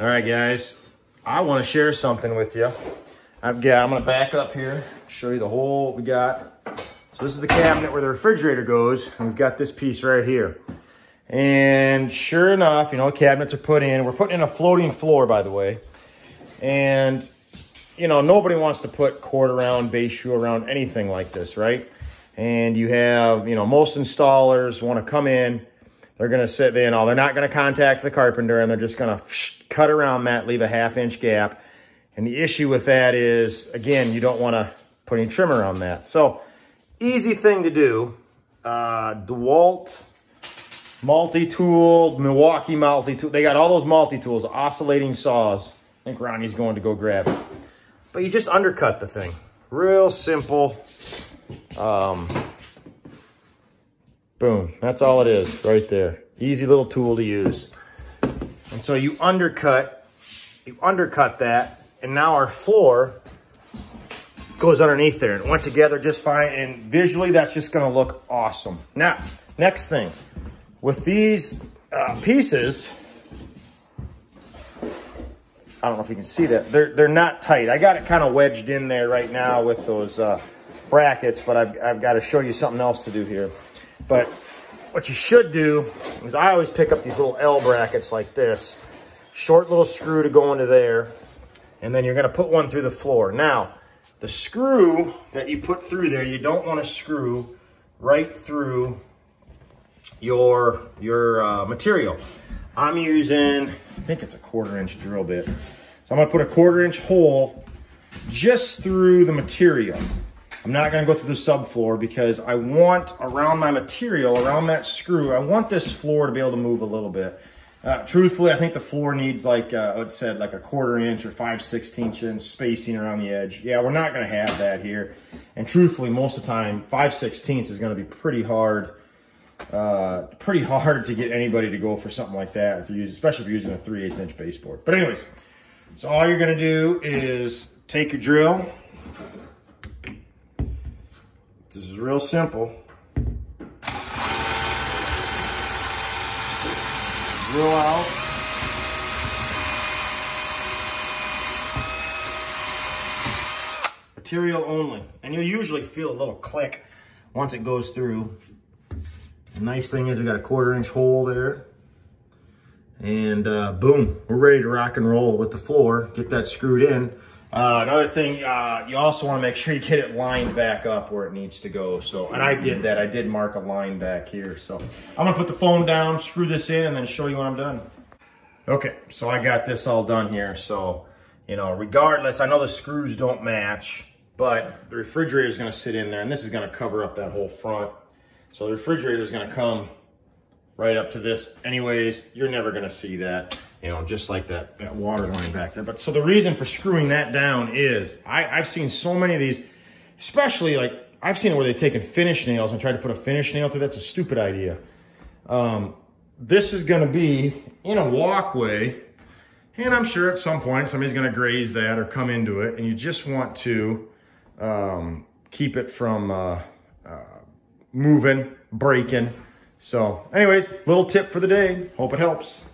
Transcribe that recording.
All right, guys, I want to share something with you. I've got, I'm going to back up here, show you the whole we got. So this is the cabinet where the refrigerator goes. And we've got this piece right here. And sure enough, you know, cabinets are put in. We're putting in a floating floor, by the way. And, you know, nobody wants to put quarter round, base shoe around, anything like this, right? And you have, you know, most installers want to come in, they're going to sit, you know, they're not going to contact the carpenter and they're just going to cut around that, leave a half inch gap. And the issue with that is, again, you don't want to put any trim on that. So easy thing to do. Uh, DeWalt multi-tool, Milwaukee multi-tool. They got all those multi-tools, oscillating saws. I think Ronnie's going to go grab it. But you just undercut the thing. Real simple. Um, boom. That's all it is right there. Easy little tool to use. And so you undercut, you undercut that, and now our floor goes underneath there. It went together just fine. And visually, that's just to look awesome. Now, next thing. With these uh, pieces, I don't know if you can see that. They're, they're not tight. I got it kind of wedged in there right now with those uh, brackets, but I've, I've got to show you something else to do here. But what you should do is I always pick up these little L brackets like this. Short little screw to go into there. And then you're going to put one through the floor. Now, the screw that you put through there, you don't want to screw right through your, your uh, material. I'm using, I think it's a quarter inch drill bit. So I'm gonna put a quarter inch hole just through the material. I'm not gonna go through the subfloor because I want around my material, around that screw, I want this floor to be able to move a little bit. Uh, truthfully, I think the floor needs like, uh, said like a quarter inch or 5 16 inch spacing around the edge. Yeah, we're not gonna have that here. And truthfully, most of the time, 5 16 is gonna be pretty hard uh, pretty hard to get anybody to go for something like that if you use, especially if you're using a 3 8 inch baseboard. But anyways, so all you're gonna do is take your drill. This is real simple. Drill out. Material only. And you'll usually feel a little click once it goes through. The nice thing is we got a quarter inch hole there. And uh, boom, we're ready to rock and roll with the floor. Get that screwed in. Uh, another thing, uh, you also want to make sure you get it lined back up where it needs to go. So, and I did that. I did mark a line back here. So I'm going to put the phone down, screw this in, and then show you when I'm done. Okay, so I got this all done here. So, you know, regardless, I know the screws don't match, but the refrigerator is going to sit in there, and this is going to cover up that whole front. So the refrigerator is gonna come right up to this. Anyways, you're never gonna see that, you know, just like that, that water line back there. But so the reason for screwing that down is, I, I've seen so many of these, especially like, I've seen it where they've taken finish nails and tried to put a finish nail through. That's a stupid idea. Um, this is gonna be in a walkway, and I'm sure at some point somebody's gonna graze that or come into it, and you just want to um, keep it from uh, uh, moving, breaking. So anyways, little tip for the day. Hope it helps.